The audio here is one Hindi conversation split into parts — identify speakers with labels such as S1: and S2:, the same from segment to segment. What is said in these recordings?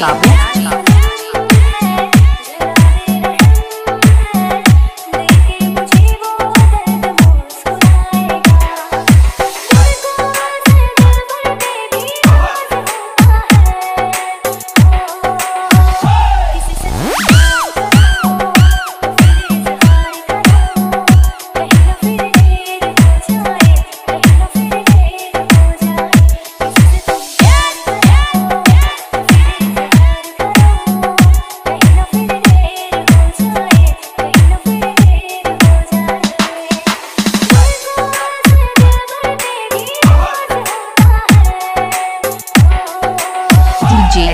S1: Babu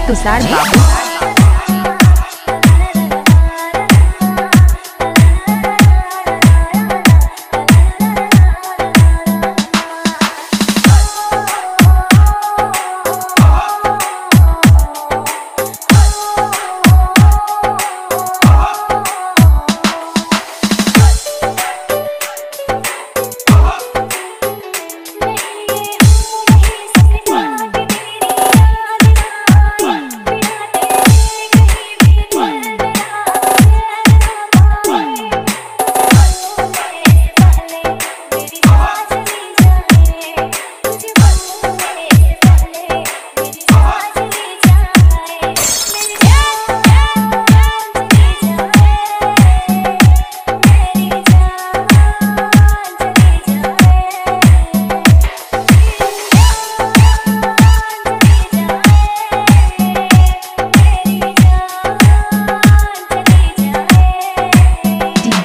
S1: Tusar Babu.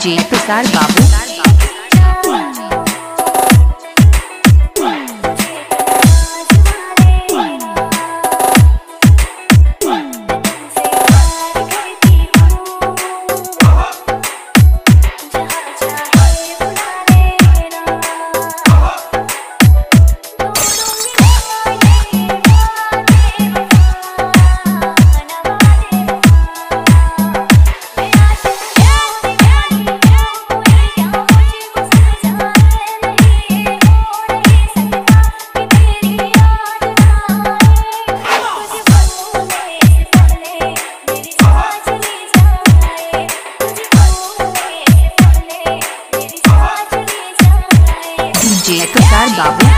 S1: DJ Prasar Babu. Stop.